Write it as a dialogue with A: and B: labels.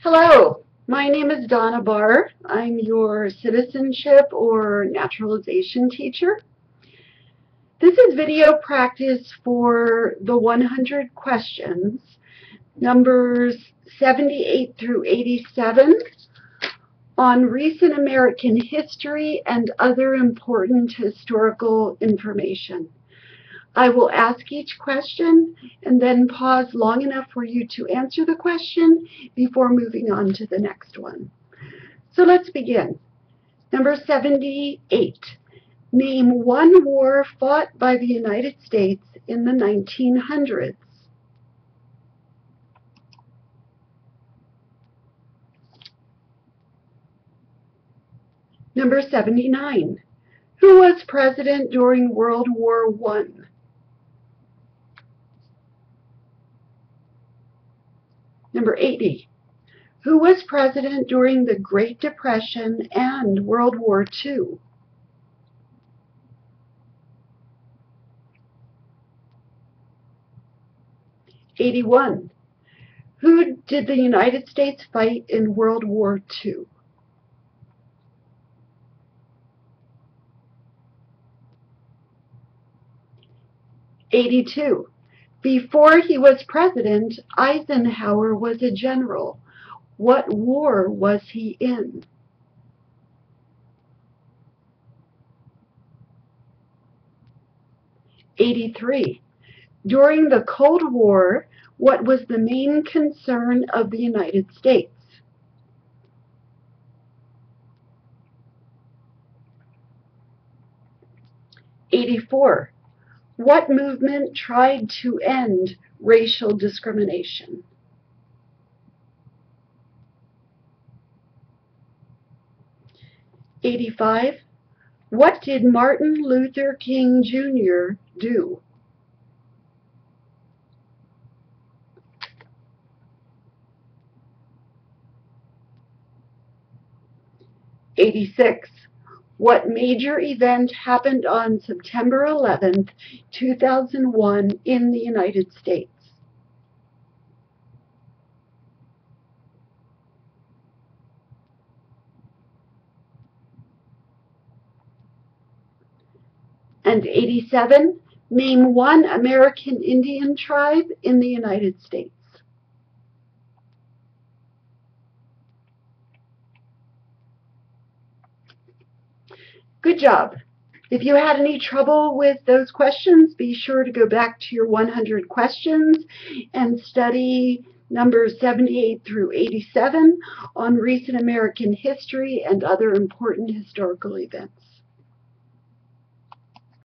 A: Hello, my name is Donna Barr. I'm your citizenship or naturalization teacher. This is video practice for the 100 questions, numbers 78 through 87, on recent American history and other important historical information. I will ask each question and then pause long enough for you to answer the question before moving on to the next one. So let's begin. Number 78. Name one war fought by the United States in the 1900s. Number 79. Who was president during World War I? Number 80. Who was president during the Great Depression and World War II? Eighty-one. Who did the United States fight in World War II? Eighty-two. Before he was president, Eisenhower was a general. What war was he in? Eighty-three. During the Cold War, what was the main concern of the United States? Eighty-four. What movement tried to end racial discrimination? Eighty-five. What did Martin Luther King Jr. do? Eighty-six. What major event happened on September 11, 2001 in the United States? And 87, name one American Indian tribe in the United States. Good job. If you had any trouble with those questions, be sure to go back to your 100 questions and study numbers 78 through 87 on recent American history and other important historical events.